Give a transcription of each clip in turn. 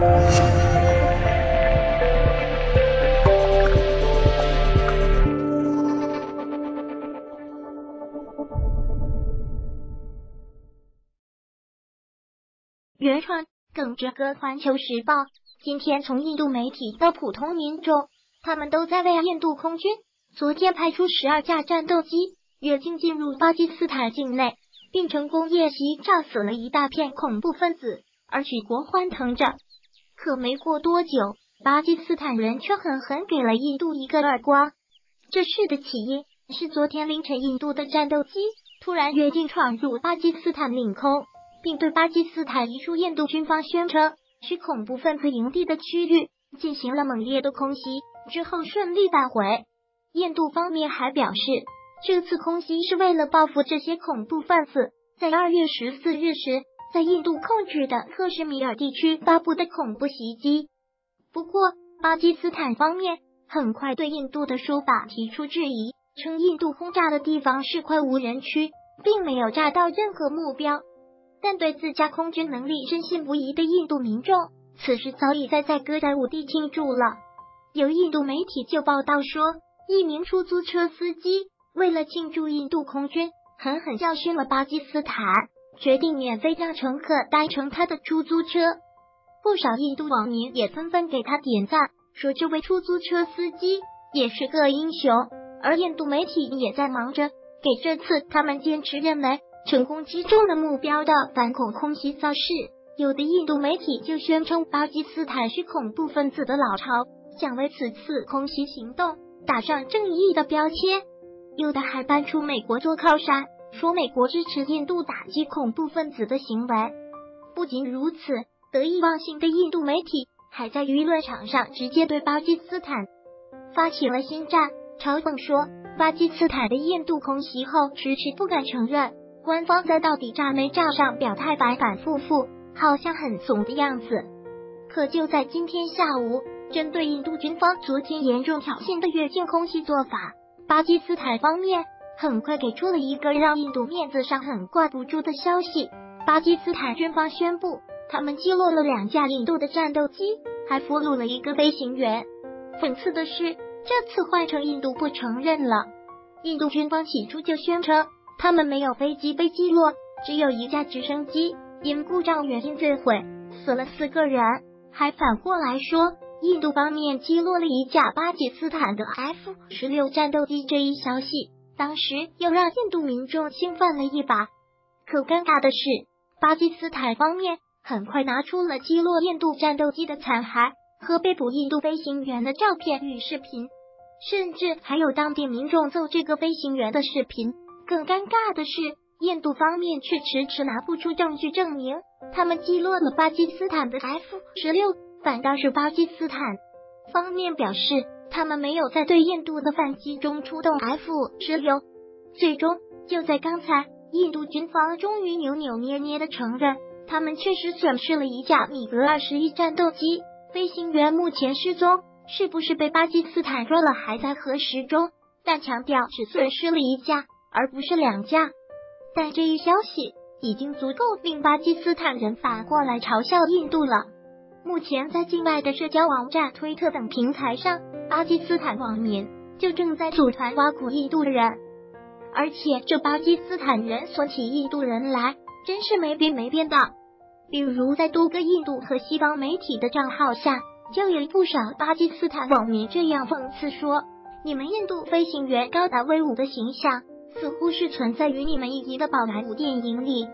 原创耿直哥，环球时报。今天从印度媒体到普通民众，他们都在为印度空军昨天派出十二架战斗机越境进入巴基斯坦境内，并成功夜袭炸死了一大片恐怖分子，而举国欢腾着。可没过多久，巴基斯坦人却狠狠给了印度一个耳光。这事的起因是昨天凌晨，印度的战斗机突然越境闯入巴基斯坦领空，并对巴基斯坦一处印度军方宣称。是恐怖分子营地的区域进行了猛烈的空袭之后顺利返回。印度方面还表示，这次空袭是为了报复这些恐怖分子在二月十四日时在印度控制的克什米尔地区发布的恐怖袭击。不过，巴基斯坦方面很快对印度的说法提出质疑，称印度轰炸的地方是块无人区，并没有炸到任何目标。但对自家空军能力深信不疑的印度民众，此时早已在在歌仔舞地庆祝了。有印度媒体就报道说，一名出租车司机为了庆祝印度空军狠狠教训了巴基斯坦，决定免费让乘客搭乘他的出租车。不少印度网民也纷纷给他点赞，说这位出租车司机也是个英雄。而印度媒体也在忙着给这次他们坚持认为。成功击中了目标的反恐空袭造势，有的印度媒体就宣称巴基斯坦是恐怖分子的老巢，想为此次空袭行动打上正义的标签；有的还搬出美国做靠山，说美国支持印度打击恐怖分子的行为。不仅如此，得意忘形的印度媒体还在舆论场上直接对巴基斯坦发起了新战，嘲讽说巴基斯坦的印度空袭后迟迟不敢承认。官方在到底炸没炸上表态反反复复，好像很怂的样子。可就在今天下午，针对印度军方昨天严重挑衅的越境空袭做法，巴基斯坦方面很快给出了一个让印度面子上很挂不住的消息：巴基斯坦军方宣布，他们击落了两架印度的战斗机，还俘虏了一个飞行员。讽刺的是，这次换成印度不承认了。印度军方起初就宣称。他们没有飞机被击落，只有一架直升机因故障原因坠毁，死了四个人。还反过来说，印度方面击落了一架巴基斯坦的 F 十六战斗机。这一消息当时又让印度民众兴奋了一把。可尴尬的是，巴基斯坦方面很快拿出了击落印度战斗机的残骸和被捕印度飞行员的照片与视频，甚至还有当地民众揍这个飞行员的视频。更尴尬的是，印度方面却迟迟拿不出证据证明他们击落了巴基斯坦的 F 十六，反倒是巴基斯坦方面表示他们没有在对印度的反击中出动 F 十六。最终，就在刚才，印度军方终于扭扭捏捏的承认，他们确实损失了一架米格二十一战斗机，飞行员目前失踪，是不是被巴基斯坦捉了还在核实中，但强调只损失了一架。而不是两架，但这一消息已经足够令巴基斯坦人反过来嘲笑印度了。目前在境外的社交网站、推特等平台上，巴基斯坦网民就正在组团挖苦印度人，而且这巴基斯坦人说起印度人来真是没边没边的。比如在多个印度和西方媒体的账号下，就有不少巴基斯坦网民这样讽刺说：“你们印度飞行员高大威武的形象。”似乎是存在于你们一集的宝莱坞电影里。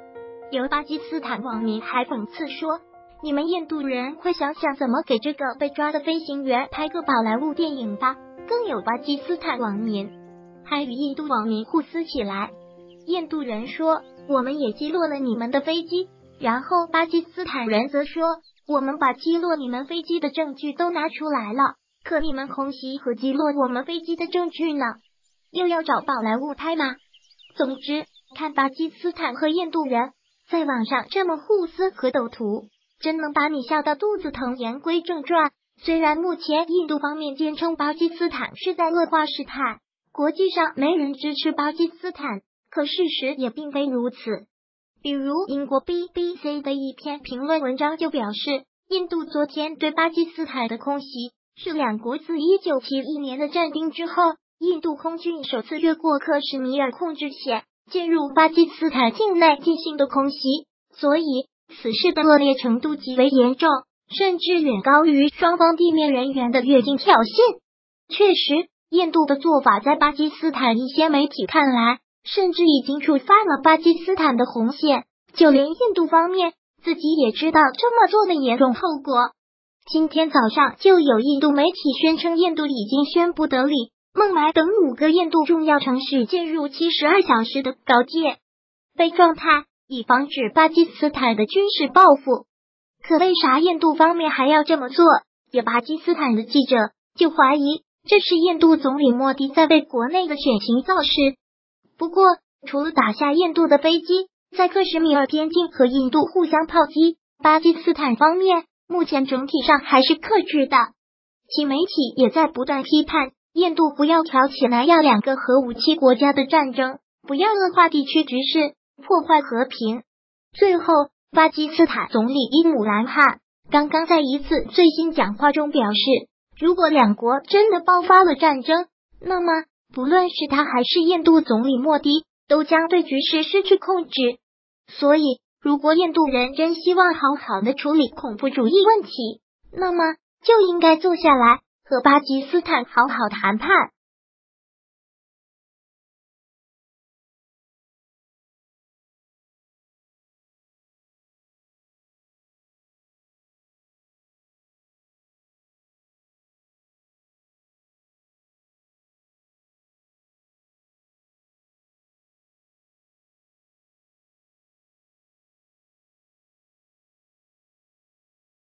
有巴基斯坦网民还讽刺说：“你们印度人快想想怎么给这个被抓的飞行员拍个宝莱坞电影吧？”更有巴基斯坦网民还与印度网民互撕起来。印度人说：“我们也击落了你们的飞机。”然后巴基斯坦人则说：“我们把击落你们飞机的证据都拿出来了，可你们空袭和击落我们飞机的证据呢？”又要找宝莱坞拍吗？总之，看巴基斯坦和印度人在网上这么互撕和斗图，真能把你笑到肚子疼。言归正传，虽然目前印度方面坚称巴基斯坦是在恶化事态，国际上没人支持巴基斯坦，可事实也并非如此。比如英国 BBC 的一篇评论文章就表示，印度昨天对巴基斯坦的空袭，是两国自一九七一年的战丁之后，印度空军首次越过克什米尔控制线，进入巴基斯坦境内进行的空袭。所以，此事的恶劣程度极为严重，甚至远高于双方地面人员的越境挑衅。确实，印度的做法在巴基斯坦一些媒体看来，甚至已经触犯了巴基斯坦的红线。就连印度方面自己也知道这么做的严重后果。今天早上就有印度媒体宣称，印度已经宣布德里、孟买等五个印度重要城市进入七十二小时的告戒备状态。以防止巴基斯坦的军事报复，可为啥印度方面还要这么做？有巴基斯坦的记者就怀疑这是印度总理莫迪在为国内的选情造势。不过，除了打下印度的飞机，在克什米尔边境和印度互相炮击，巴基斯坦方面目前整体上还是克制的。其媒体也在不断批判印度不要挑起南亚两个核武器国家的战争，不要恶化地区局势。破坏和平。最后，巴基斯坦总理伊姆兰汗刚刚在一次最新讲话中表示，如果两国真的爆发了战争，那么不论是他还是印度总理莫迪，都将对局势失去控制。所以，如果印度人真希望好好的处理恐怖主义问题，那么就应该坐下来和巴基斯坦好好谈判。